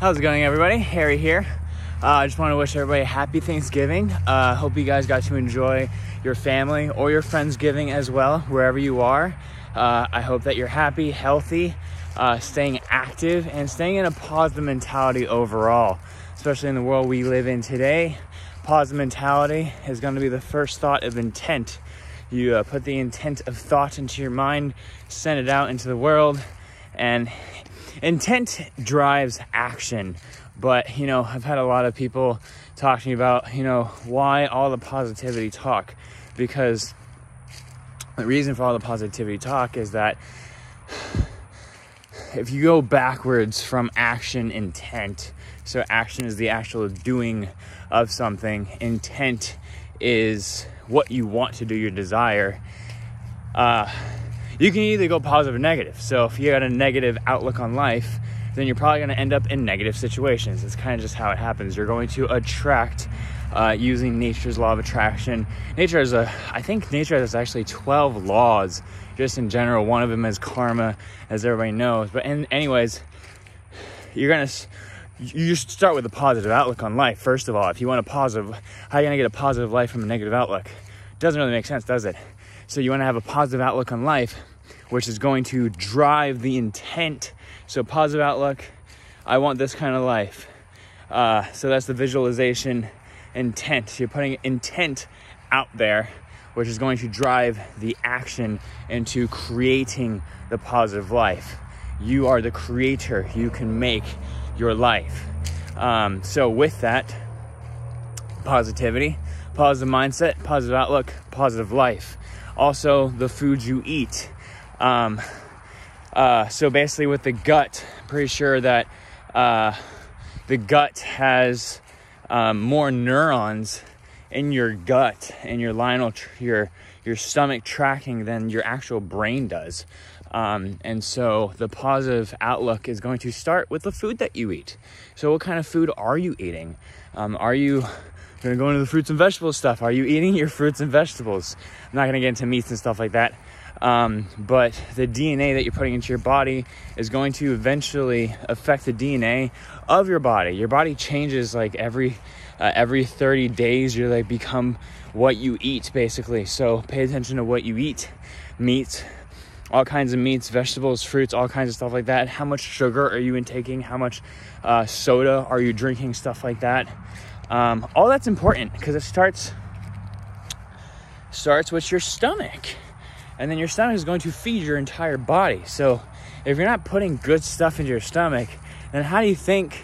How's it going, everybody? Harry here. Uh, I just want to wish everybody a happy Thanksgiving. Uh, hope you guys got to enjoy your family or your Friendsgiving as well, wherever you are. Uh, I hope that you're happy, healthy, uh, staying active, and staying in a positive mentality overall, especially in the world we live in today. Positive mentality is going to be the first thought of intent. You uh, put the intent of thought into your mind, send it out into the world, and intent drives action. But, you know, I've had a lot of people talk to me about, you know, why all the positivity talk. Because the reason for all the positivity talk is that if you go backwards from action intent, so action is the actual doing of something, intent is what you want to do, your desire. Uh, you can either go positive or negative. So if you got a negative outlook on life, then you're probably going to end up in negative situations. It's kind of just how it happens. You're going to attract uh, using nature's law of attraction. Nature has a, I think nature has actually 12 laws just in general. One of them is karma, as everybody knows. But in, anyways, you're going to, you just start with a positive outlook on life. First of all, if you want a positive, how are you going to get a positive life from a negative outlook? Doesn't really make sense, does it? So you want to have a positive outlook on life, which is going to drive the intent. So positive outlook, I want this kind of life. Uh, so that's the visualization intent. You're putting intent out there, which is going to drive the action into creating the positive life. You are the creator. You can make your life. Um, so with that, positivity, positive mindset, positive outlook, positive life also the foods you eat. Um, uh, so basically, with the gut, pretty sure that uh, the gut has um, more neurons in your gut and your linal, tr- your your stomach tracking than your actual brain does. Um, and so the positive outlook is going to start with the food that you eat. So, what kind of food are you eating? Um, are you gonna go into the fruits and vegetables stuff. Are you eating your fruits and vegetables? I'm not gonna get into meats and stuff like that. Um, but the DNA that you're putting into your body is going to eventually affect the DNA of your body. Your body changes like every uh, every 30 days. You like become what you eat, basically. So pay attention to what you eat. meats, all kinds of meats, vegetables, fruits, all kinds of stuff like that. How much sugar are you intaking? How much uh, soda are you drinking? Stuff like that. Um, all that's important because it starts starts with your stomach, and then your stomach is going to feed your entire body. So if you're not putting good stuff into your stomach, then how do you think?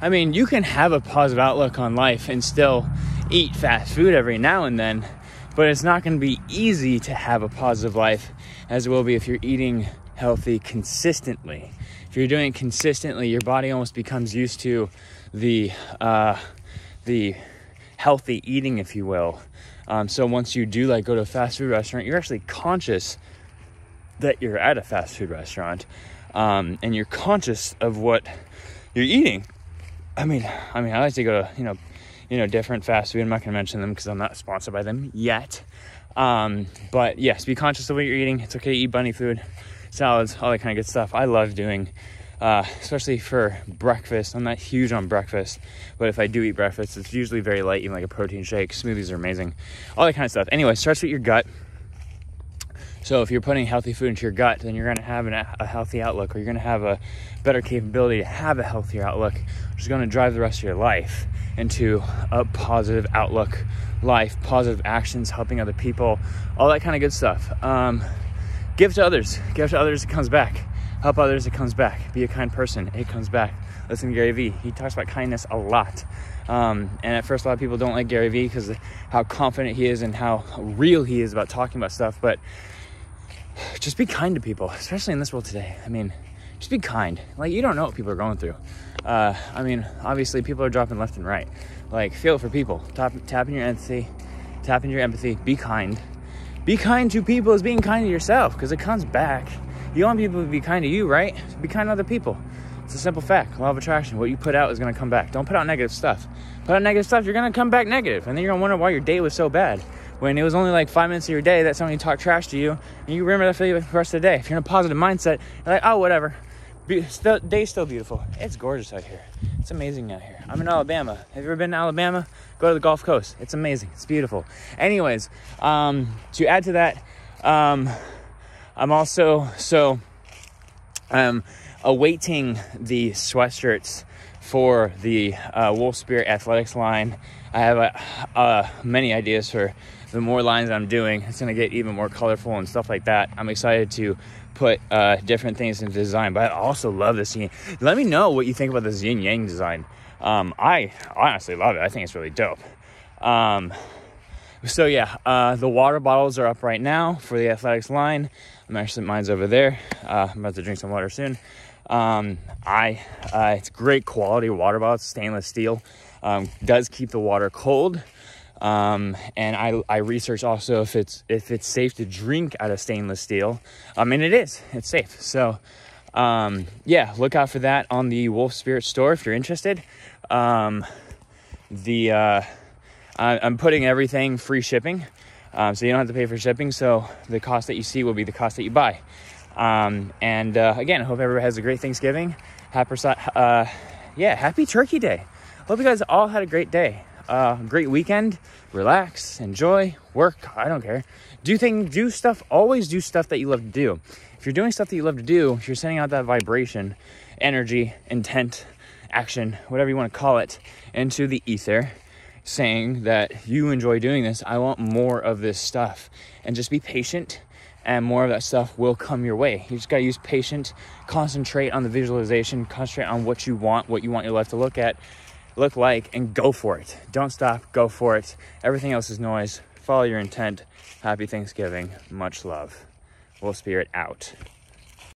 I mean, you can have a positive outlook on life and still eat fast food every now and then, but it's not going to be easy to have a positive life as it will be if you're eating healthy consistently. If you're doing it consistently, your body almost becomes used to the uh, the healthy eating, if you will. Um, so once you do like go to a fast food restaurant, you're actually conscious that you're at a fast food restaurant, um, and you're conscious of what you're eating. I mean, I mean, I like to go to you know, you know, different fast food. I'm not going to mention them because I'm not sponsored by them yet. Um, but yes, be conscious of what you're eating. It's okay to eat bunny food, salads, all that kind of good stuff. I love doing uh, especially for breakfast. I'm not huge on breakfast, but if I do eat breakfast, it's usually very light, even like a protein shake. Smoothies are amazing, all that kind of stuff. Anyway, starts with your gut. So if you're putting healthy food into your gut, then you're going to have an, a healthy outlook, or you're going to have a better capability to have a healthier outlook, which is going to drive the rest of your life into a positive outlook, life, positive actions, helping other people, all that kind of good stuff. Um, give to others. Give to others. It comes back help others, it comes back. Be a kind person, it comes back. Listen to Gary Vee. He talks about kindness a lot. Um, and at first, a lot of people don't like Gary Vee because how confident he is and how real he is about talking about stuff. But just be kind to people, especially in this world today. I mean, just be kind. Like, you don't know what people are going through. Uh, I mean, obviously, people are dropping left and right. Like, feel for people. Tap, tap in your empathy. Tap in your empathy. Be kind. Be kind to people as being kind to yourself because it comes back. You want people to be kind to you, right? Be kind to other people. It's a simple fact. Law of attraction. What you put out is going to come back. Don't put out negative stuff. Put out negative stuff, you're going to come back negative. And then you're going to wonder why your day was so bad. When it was only like five minutes of your day that somebody talked trash to you, and you remember that for the rest of the day. If you're in a positive mindset, you're like, oh, whatever. Be, day's still beautiful. It's gorgeous out here. It's amazing out here. I'm in Alabama. Have you ever been to Alabama? Go to the Gulf Coast. It's amazing. It's beautiful. Anyways, um, to add to that, um, I'm also so I'm awaiting the sweatshirts for the uh, Wolf Spirit Athletics line. I have uh, uh, many ideas for the more lines I'm doing. It's going to get even more colorful and stuff like that. I'm excited to put uh, different things into design, but I also love this yin. Let me know what you think about this yin yang design. Um, I honestly love it. I think it's really dope. Um, so yeah, uh, the water bottles are up right now for the athletics line. I'm actually mine's over there. Uh, I'm about to drink some water soon. Um, I uh, it's great quality water bottle, stainless steel. Um, does keep the water cold. Um, and I, I researched also if it's if it's safe to drink out of stainless steel. I mean, it is. It's safe. So, um, yeah, look out for that on the Wolf Spirit store if you're interested. Um, the I, am putting everything free shipping, um, so you don't have to pay for shipping. So the cost that you see will be the cost that you buy. Um, and uh, again, I hope everybody has a great Thanksgiving. Happy, uh, yeah, happy Turkey Day. Hope you guys all had a great day, uh, great weekend. Relax, enjoy, work. I don't care. Do thing, do stuff. Always do stuff that you love to do. If you're doing stuff that you love to do, you're sending out that vibration, energy, intent, action, whatever you want to call it, into the ether saying that you enjoy doing this. I want more of this stuff. And just be patient and more of that stuff will come your way. You just got to use patience, concentrate on the visualization, concentrate on what you want, what you want your life to look at, look like, and go for it. Don't stop, go for it. Everything else is noise. Follow your intent. Happy Thanksgiving. Much love. Wolf Spirit out.